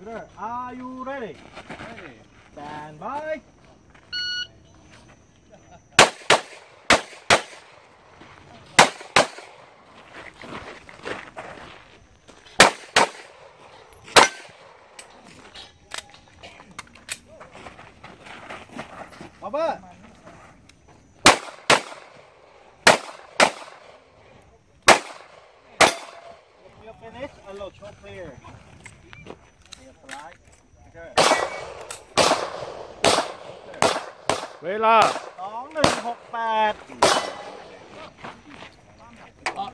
Shooter, are you ready? Ready. Stand by. Over. You finish a little short เวลาสองหนึ่งหกแปด